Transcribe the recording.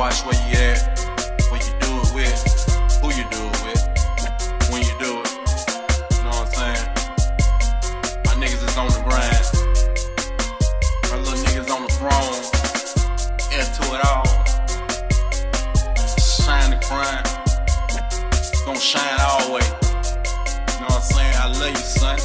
watch where you at, where you do it with, who you do it with, when you do it. You know what I'm saying? My niggas is on the grind. My little niggas on the throne. Into it all. Shine the crime. Gonna shine always. You know what I'm saying? I love you, son.